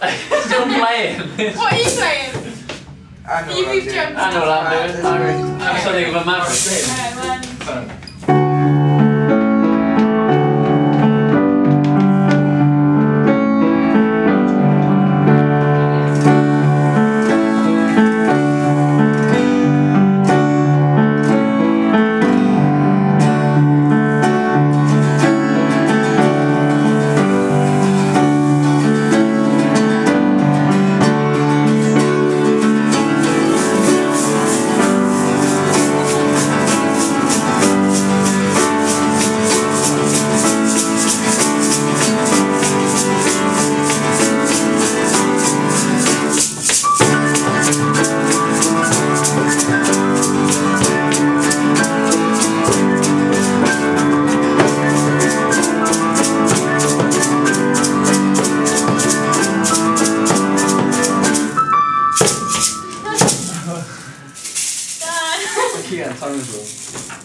Don't play it. What are you playing? I know You what I'm doing. I know what I'm doing. I'm, I'm something of a maverick. I can't, time is wrong.